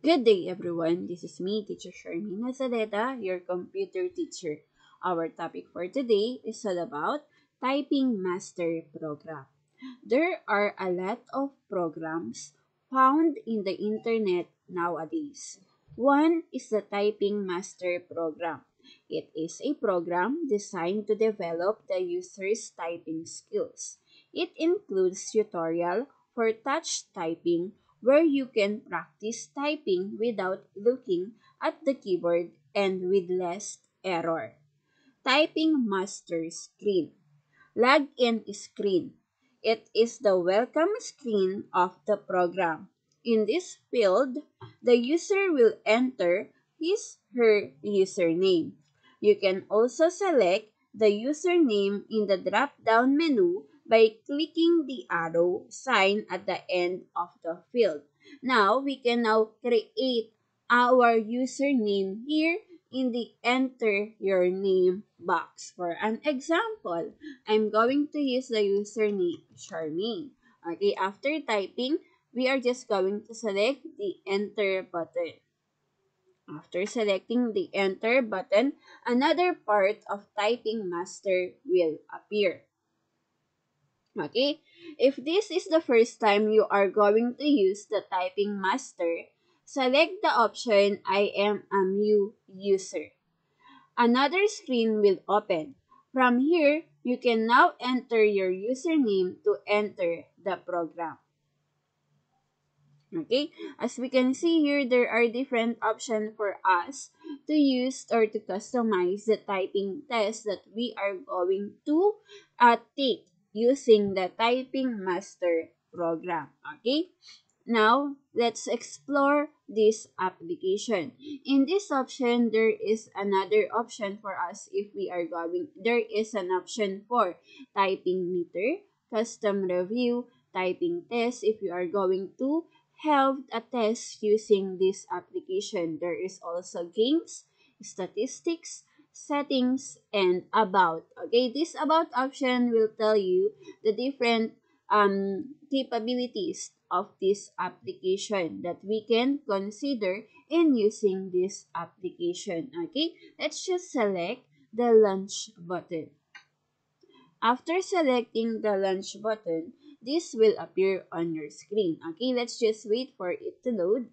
Good day, everyone. This is me, Teacher Sharmina Sadeta, your computer teacher. Our topic for today is all about Typing Master Program. There are a lot of programs found in the internet nowadays. One is the Typing Master Program. It is a program designed to develop the user's typing skills. It includes tutorial for touch typing where you can practice typing without looking at the keyboard and with less error. Typing Master Screen Login Screen It is the welcome screen of the program. In this field, the user will enter his her username. You can also select the username in the drop-down menu by clicking the arrow sign at the end of the field. Now, we can now create our username here in the enter your name box. For an example, I'm going to use the username Charmaine. Okay, after typing, we are just going to select the enter button. After selecting the enter button, another part of typing master will appear. Okay, if this is the first time you are going to use the typing master, select the option I am a new user. Another screen will open. From here, you can now enter your username to enter the program. Okay, as we can see here, there are different options for us to use or to customize the typing test that we are going to uh, take using the Typing Master program. Okay? Now, let's explore this application. In this option, there is another option for us if we are going. There is an option for typing meter, custom review, typing test if you are going to have a test using this application. There is also games, statistics, settings, and about. Okay, this about option will tell you the different um, capabilities of this application that we can consider in using this application. Okay, let's just select the launch button. After selecting the launch button, this will appear on your screen. Okay, let's just wait for it to load.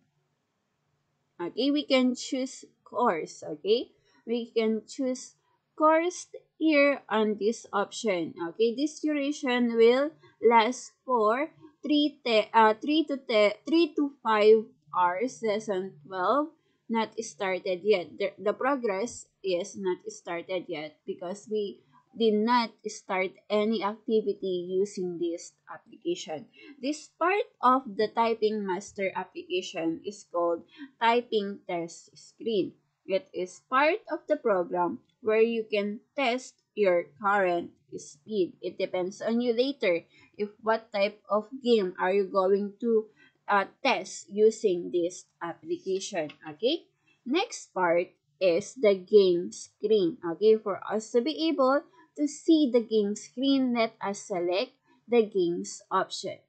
Okay, we can choose course. Okay, we can choose course here on this option. Okay, this duration will last for 3, te uh, 3 to te 3 to 5 hours, lesson 12 not started yet. The, the progress is not started yet because we did not start any activity using this application. This part of the Typing Master application is called Typing Test Screen. It is part of the program where you can test your current speed. It depends on you later if what type of game are you going to uh, test using this application. Okay? Next part is the game screen. Okay? For us to be able to see the game screen, let us select the games option.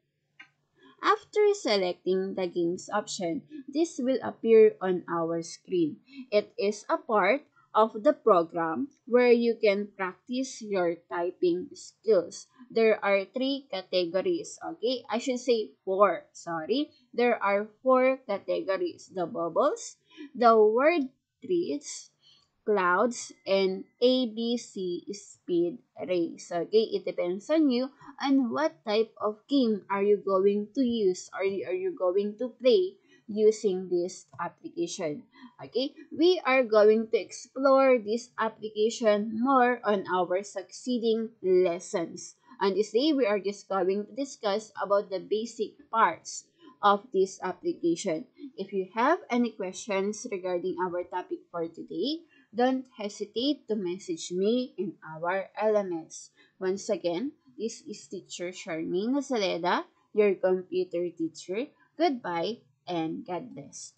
After selecting the games option, this will appear on our screen. It is a part of the program where you can practice your typing skills. There are three categories, okay? I should say four, sorry. There are four categories. The bubbles, the word trees, clouds, and ABC speed race. Okay, it depends on you and what type of game are you going to use or are you going to play using this application. Okay, we are going to explore this application more on our succeeding lessons. And this day, we are just going to discuss about the basic parts of this application. If you have any questions regarding our topic for today, don't hesitate to message me in our LMS. Once again, this is teacher Charmaine Nazaleda, your computer teacher. Goodbye and God bless.